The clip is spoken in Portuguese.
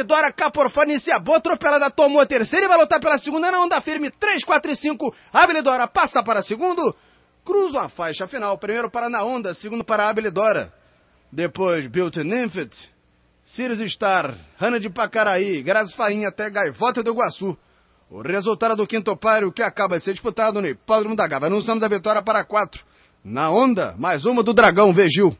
Abelidora Caporfanice, a boa atropelada tomou a terceira e vai lutar pela segunda na onda firme, 3, 4 e 5. Abelidora passa para segundo, cruza a faixa final, primeiro para na onda, segundo para a Abelidora. Depois Built Nymphet, Sirius Star, Hanna de Pacaraí, Grazi Fainha até Gaivota do Iguaçu. O resultado do quinto páreo que acaba de ser disputado no Hipódromo da Gava. Anunciamos a vitória para quatro. Na onda, mais uma do Dragão Vegil.